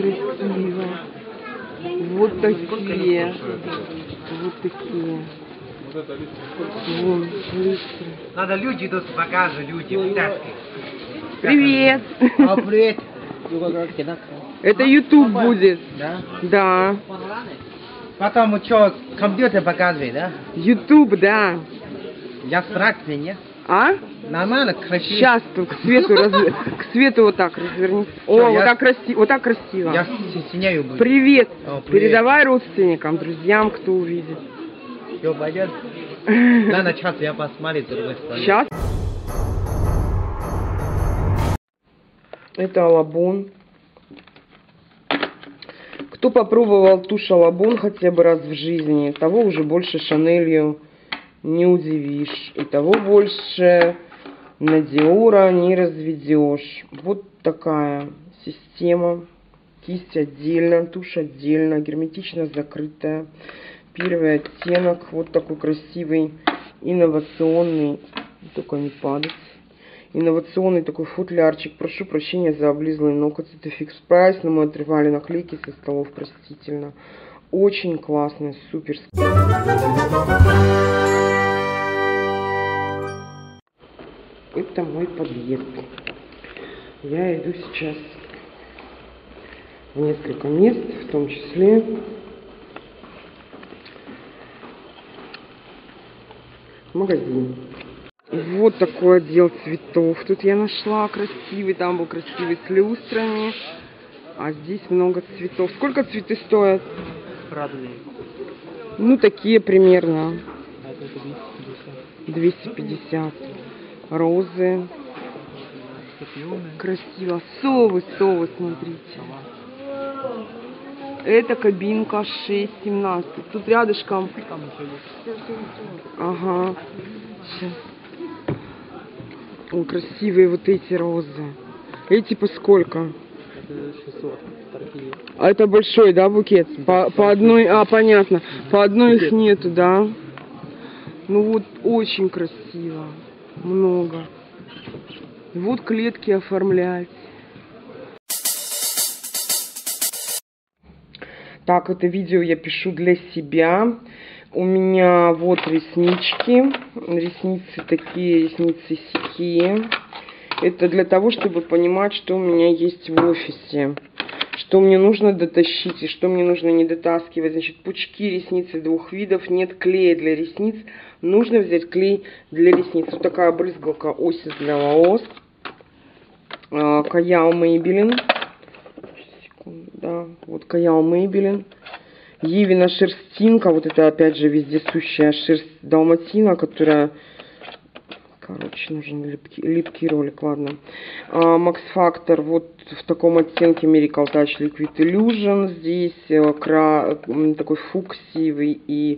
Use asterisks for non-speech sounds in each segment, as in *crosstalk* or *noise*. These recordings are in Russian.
красиво. Вот такие. Вот такие. Вон. Надо люди тут покажут, люди. Привет! А, привет. Это YouTube будет. Да? Да. Потом что, компьютер показывает, да? YouTube, да. Я страшный, нет? А? Нормально, красиво. Сейчас к свету раз... *laughs* к свету вот так развернись. О, Всё, вот я- так красиво, вот так красиво. Я стесняю буду. Привет. О, привет. Передавай родственникам, друзьям, кто увидит. Все, пойдет. *laughs* Надо сейчас я посмотрю другой стороны. Сейчас. Это алабон. Кто попробовал тушь алабон хотя бы раз в жизни, того уже больше Шанелью не удивишь. И того больше на Диора не разведешь. Вот такая система. Кисть отдельно, тушь отдельно, герметично закрытая. Первый оттенок, вот такой красивый, инновационный, только не падать. Инновационный такой футлярчик. Прошу прощения за облизлый ноготь. Это фикс прайс, но мы отрывали наклейки со столов, простительно. Очень классный, супер. Это мой подъезд. Я иду сейчас в несколько мест, в том числе магазин. Вот такой отдел цветов. Тут я нашла красивый, там был красивый с люстрами. А здесь много цветов. Сколько цветы стоят? Разные. Ну, такие примерно. Это 250. 250. Розы. Красиво. Совы, совы, смотрите. Это кабинка 6,17. Тут рядышком. Ага. Сейчас. О, красивые вот эти розы. Эти по сколько? Это 600. Такие. А это большой, да, букет? По, по одной, а, понятно. По одной их нету, да? Ну вот, очень красиво. Много. Вот клетки оформлять. Так, это видео я пишу для себя. У меня вот реснички. Ресницы такие, ресницы сякие. Это для того, чтобы понимать, что у меня есть в офисе. Что мне нужно дотащить и что мне нужно не дотаскивать. Значит, пучки ресницы двух видов. Нет клея для ресниц. Нужно взять клей для ресниц. Вот такая брызгалка Осис для волос. А, Каял Мейбелин. Да, вот Каял Мейбелин. Евина шерстинка, вот это опять же вездесущая шерсть далматина, которая, короче, нужен липкий, липкий ролик, ладно. А, Макс Фактор вот в таком оттенке Miracle Touch Liquid Illusion, здесь э, кра, такой фуксиевый и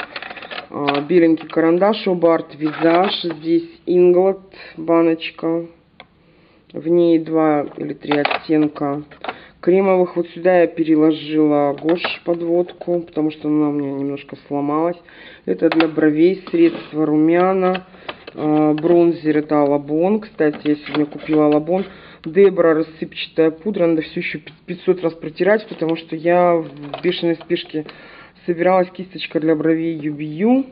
а, беленький карандаш Обарт Визаж, здесь Инглот баночка, в ней два или три оттенка кремовых. Вот сюда я переложила Гош подводку, потому что она у меня немножко сломалась. Это для бровей средство румяна. А, Бронзер это ALOBON. Кстати, я сегодня купила ALOBON. Дебра рассыпчатая пудра. Надо все еще 500 раз протирать, потому что я в бешеной спешке собиралась кисточка для бровей UBU.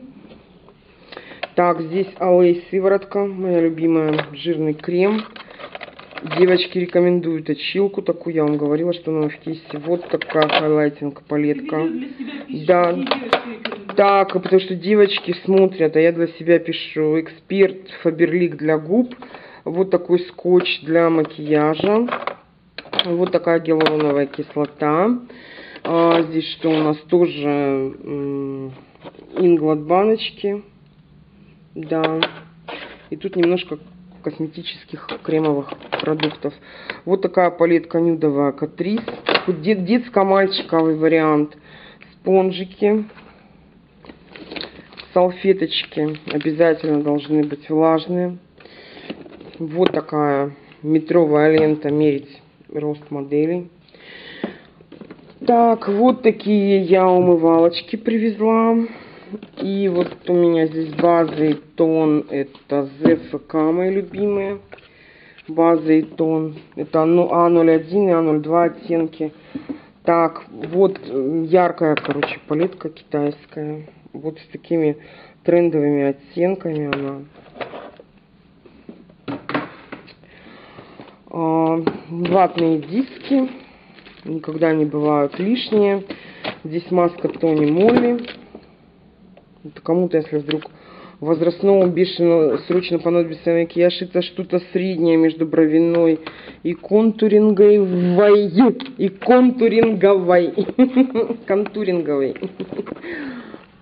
Так, здесь Алэй сыворотка, моя любимая, жирный крем. Девочки рекомендуют точилку такую, я вам говорила, что она в кейсе. Вот такая хайлайтинг палетка. Да. Так, потому что девочки смотрят, а я для себя пишу. Эксперт Фаберлик для губ. Вот такой скотч для макияжа. Вот такая гиалуроновая кислота. А, здесь что у нас тоже Инглот баночки. Да. И тут немножко косметических кремовых продуктов. Вот такая палетка нюдовая Катрис. Дет- детско-мальчиковый вариант. Спонжики. Салфеточки обязательно должны быть влажные. Вот такая метровая лента мерить рост моделей. Так, вот такие я умывалочки привезла. И вот у меня здесь база и тон. Это ЗФК, мои любимые. База и тон. Это ну, А01 и А02 оттенки. Так, вот яркая, короче, палетка китайская. Вот с такими трендовыми оттенками она. А, ватные диски. Никогда не бывают лишние. Здесь маска Тони Молли. Кому-то, если вдруг возрастному бешено срочно понадобится макияж. Это что-то среднее между бровяной и контуринговой. И контуринговой. *laughs* Контуринговой.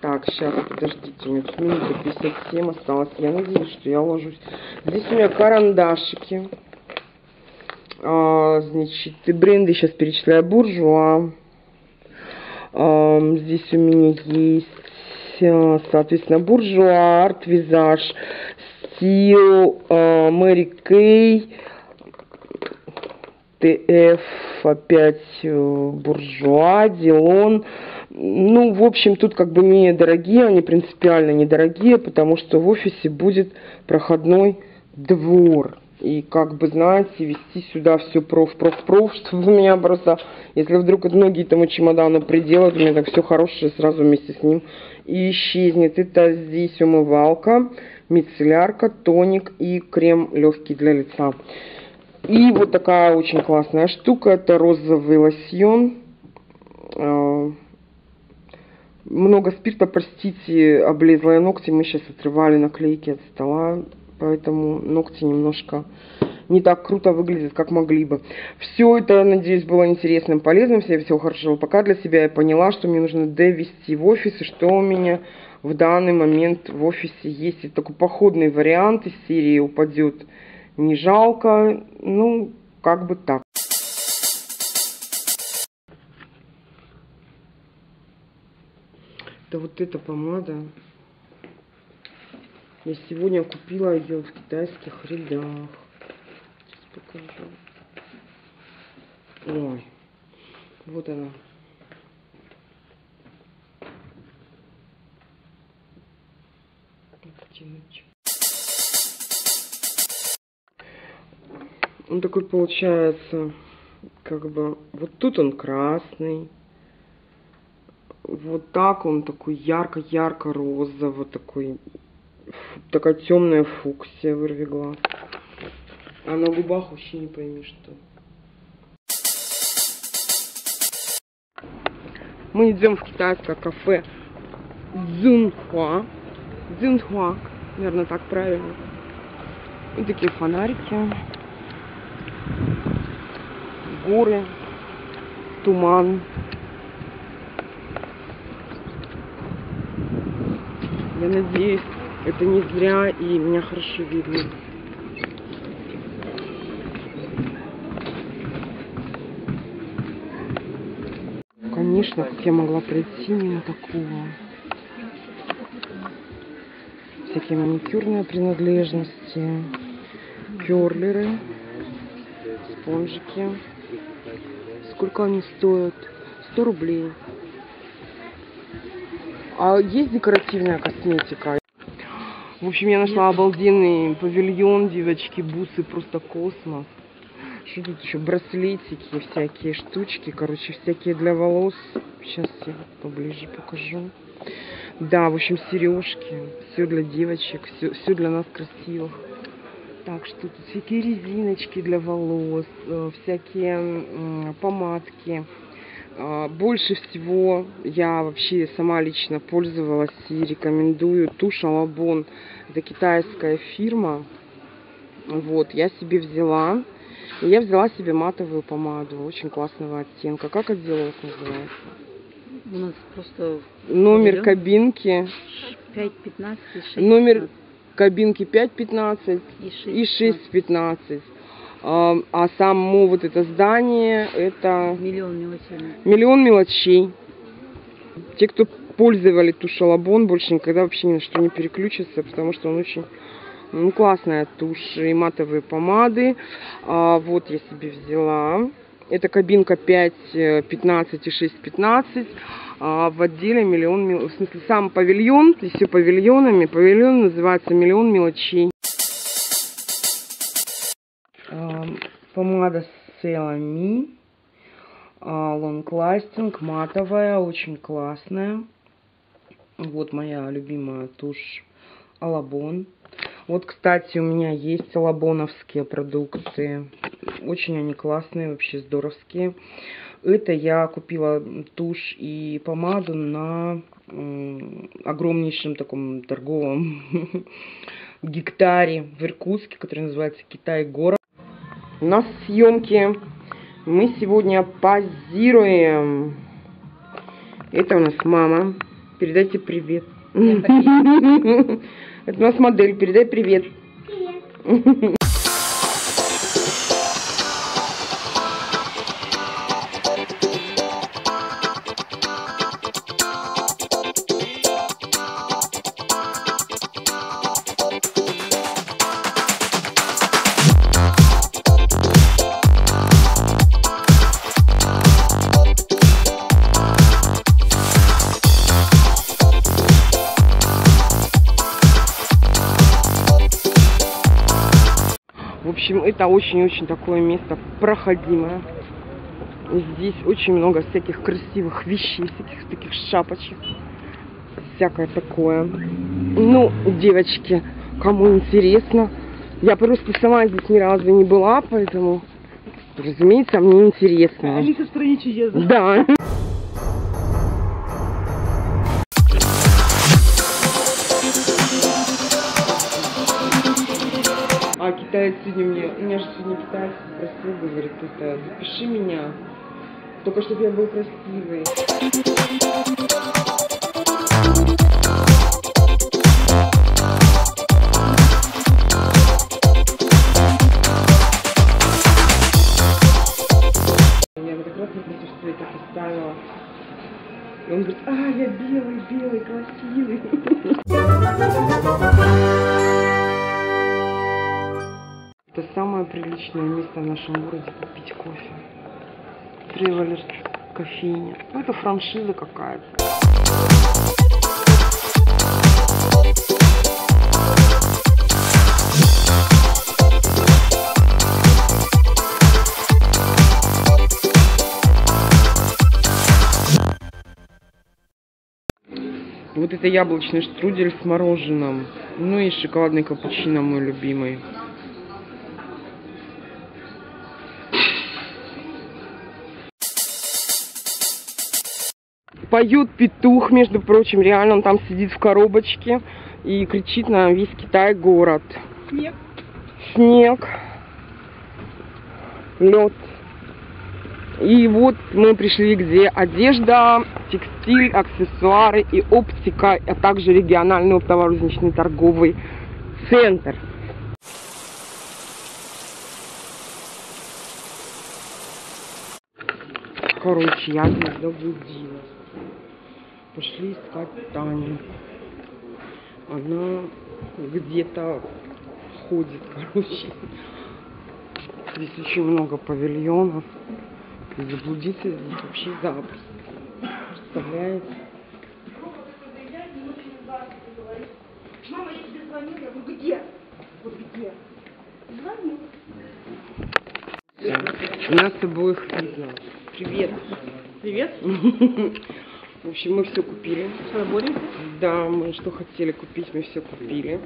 Так, сейчас, подождите, у меня минута 57 осталось. Я надеюсь, что я ложусь. Здесь у меня карандашики. А, значит, бренды сейчас перечисляю. Буржуа. А, здесь у меня есть Э, соответственно, Буржуа, Арт Визаж, Стил, э, Мэри Кей, ТФ, опять э, Буржуа, Дилон. Ну, в общем, тут как бы не дорогие, они принципиально недорогие, потому что в офисе будет проходной двор. И как бы, знаете, вести сюда все проф, проф, проф, *laughs* чтобы у меня просто, если вдруг ноги этому чемодану приделают, у меня так все хорошее сразу вместе с ним и исчезнет. Это здесь умывалка, мицеллярка, тоник и крем легкий для лица. И вот такая очень классная штука, это розовый лосьон. Много спирта, простите, облезлые ногти. Мы сейчас отрывали наклейки от стола, поэтому ногти немножко не так круто выглядят, как могли бы. Все это, надеюсь, было интересным, полезным, все все хорошо. Пока для себя я поняла, что мне нужно довести в офис, и что у меня в данный момент в офисе есть. Это такой походный вариант из серии «Упадет не жалко». Ну, как бы так. Да вот эта помада. Я сегодня купила ее в китайских рядах покажу. Ой, вот она. Он такой получается, как бы, вот тут он красный, вот так он такой ярко-ярко-розовый, такой, такая темная фуксия вырви глаз. А на губах вообще не пойми что. Мы идем в китайское кафе Цзунхуа. Цзунхуа, наверное, так правильно. И такие фонарики. Горы. Туман. Я надеюсь, это не зря и меня хорошо видно. конечно, как я могла пройти мимо такого. Всякие маникюрные принадлежности, керлеры, спонжики. Сколько они стоят? 100 рублей. А есть декоративная косметика? В общем, я нашла обалденный павильон, девочки, бусы, просто космос. Что тут еще? Браслетики, всякие штучки. Короче, всякие для волос. Сейчас я поближе покажу. Да, в общем, сережки. Все для девочек. Все, все для нас красивых. Так, что тут всякие резиночки для волос. Э, всякие помадки. А, больше всего я вообще сама лично пользовалась и рекомендую тушь Алабон. Это китайская фирма. Вот, я себе взяла. И я взяла себе матовую помаду, очень классного оттенка. Как отдел называется? У нас просто... Номер кабинки. 5.15 и 6. Номер кабинки 5.15 и 6.15. А, само вот это здание, это... Миллион мелочей. Миллион мелочей. Те, кто пользовали тушалабон, больше никогда вообще ни на что не переключатся, потому что он очень ну, классная тушь и матовые помады. А, вот я себе взяла. Это кабинка 5, 15 и 6, 15. А в отделе миллион, в смысле сам павильон, здесь все павильонами. Павильон называется миллион мелочей. А, помада Селами. long-lasting, матовая, очень классная. Вот моя любимая тушь ALOBON. Вот, кстати, у меня есть алабоновские продукты. Очень они классные, вообще здоровские. Это я купила тушь и помаду на огромнейшем таком торговом *laughs* гектаре в Иркутске, который называется Китай город. У нас съемки. Мы сегодня позируем. Это у нас мама. Передайте привет. *laughs* Это у нас модель. Передай привет. В *laughs* это очень-очень такое место проходимое. Здесь очень много всяких красивых вещей, всяких таких шапочек. Всякое такое. Ну, девочки, кому интересно. Я просто сама здесь ни разу не была, поэтому, разумеется, мне интересно. Алиса в стране чудес. Да. Китаец спросил, говорит, это, запиши меня, только чтобы я был красивый. Я раз напротив что это поставила. И он говорит, а, я белый, белый, красивый. *laughs* самое приличное место в нашем городе попить кофе. Тревелер кофейня. Ну, это франшиза какая-то. Вот это яблочный штрудель с мороженым. Ну и шоколадный капучино мой любимый. Поет петух, между прочим, реально он там сидит в коробочке и кричит на весь Китай город. Снег. Снег, лед. И вот мы пришли где одежда, текстиль, аксессуары и оптика, а также региональный оптово-розничный торговый центр. Короче, я заблудилась. Пошли искать Таню. Она где-то ходит, *laughs* короче. Здесь очень много павильонов. И заблудиться здесь вообще запросто. Представляете? Мама, я тебе звоню, я говорю, где? Вот где? Звоню. У нас обоих видно. Привет. Привет. В общем, мы все купили. Боремся? Да, мы что хотели купить, мы все купили.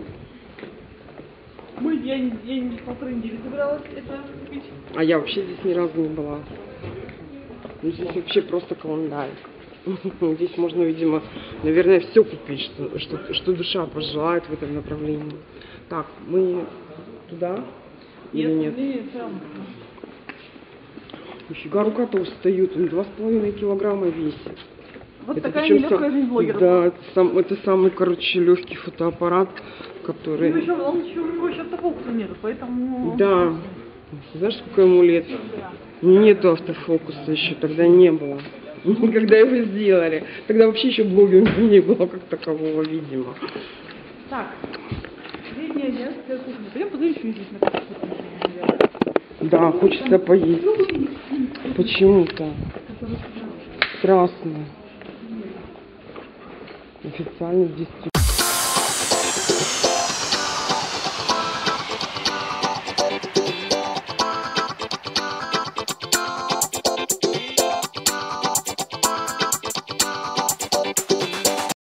Мы, я, не- я не полторы недели собиралась это купить. А я вообще здесь ни разу не была. Ну, здесь вообще просто клондайк. *laughs* Здесь можно, видимо, наверное, все купить, что, что, что душа пожелает в этом направлении. Так, мы туда или нет? остальные там. Нифига рука-то устает, он два с половиной килограмма весит. Вот Это такая нелегкая жизнь блогера. Да, это, сам, это самый, короче, легкий фотоаппарат, который... Ну, еще, он еще, у него еще автофокуса нету, поэтому... Да. Знаешь, сколько ему лет? Нету автофокуса еще, тогда не было. *laughs* Когда его сделали. Тогда вообще еще блогинга *laughs* не было как такового, видимо. Так. Средняя. Пойдем подивимся, что здесь на. Да, хочется поесть. Почему-то. Красное. Официально здесь